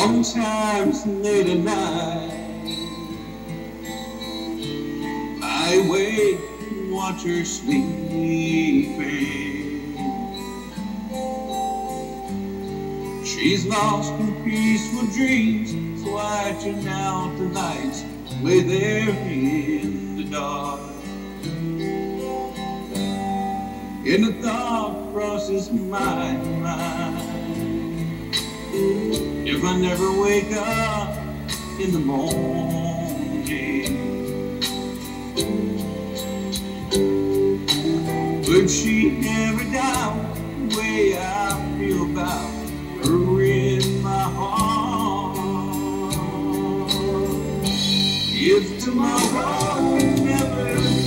Sometimes late at night, I wake and watch her sleeping. She's lost in peaceful dreams, so out the lights, lay there in the dark. And the thought crosses my mind. If I never wake up in the morning, would she never doubt the way I feel about her in my heart? If tomorrow never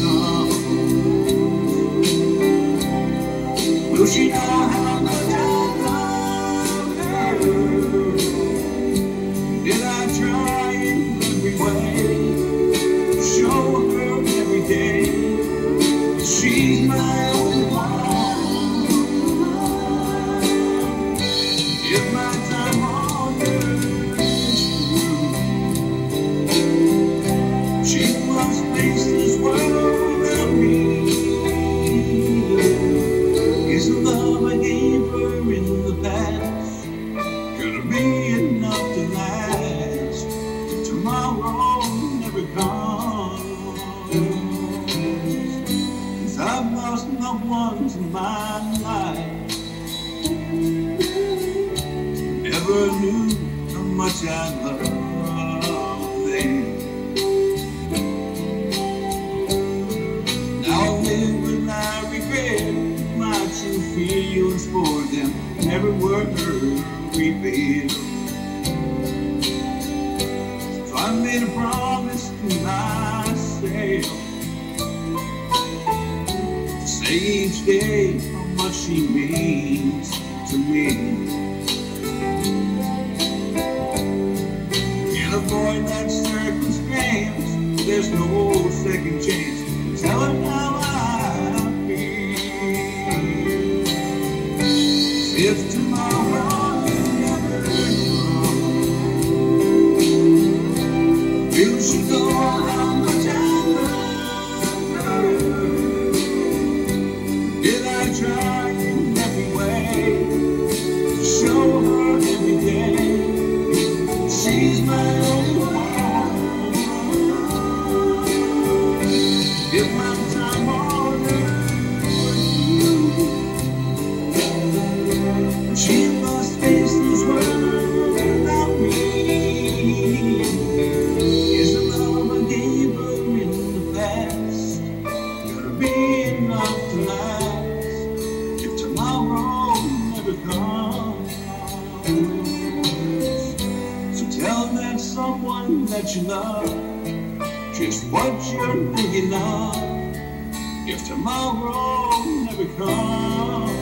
I've lost loved ones in my life. Never knew how much I loved them. Now live with I regret my true feelings for them. Every word revealed. So I made a promise to myself each day how much she means to me. And avoid that circumstance. There's no second chance. Tell her how I feel. If tomorrow never comes, will she know someone that you love just what you're thinking of. If tomorrow never comes.